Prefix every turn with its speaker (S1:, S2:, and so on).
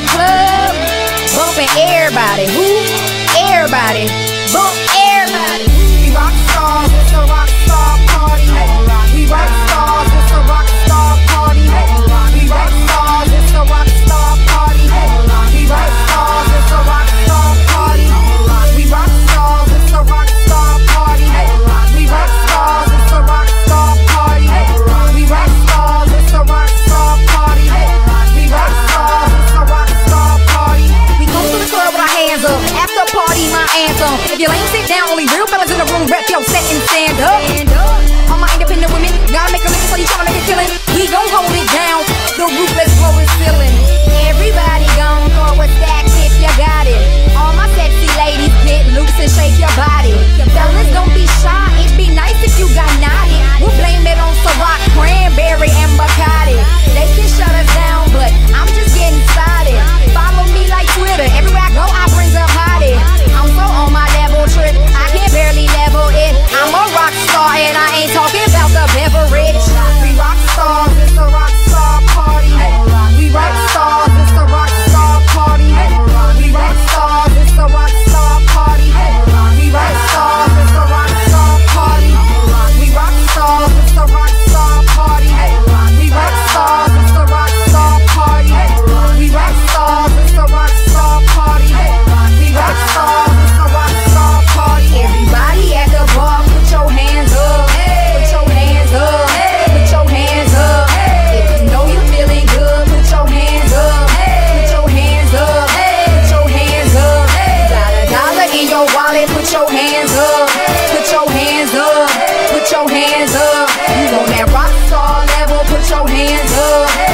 S1: the club, bumping everybody. Who? Everybody. Bump up. After party, my anthem. If you ain't sit down, only real fellas in the room rep your set and stand up. Stand up. your hands up, put your hands up, put your hands up. You on that rock star level, put your hands up.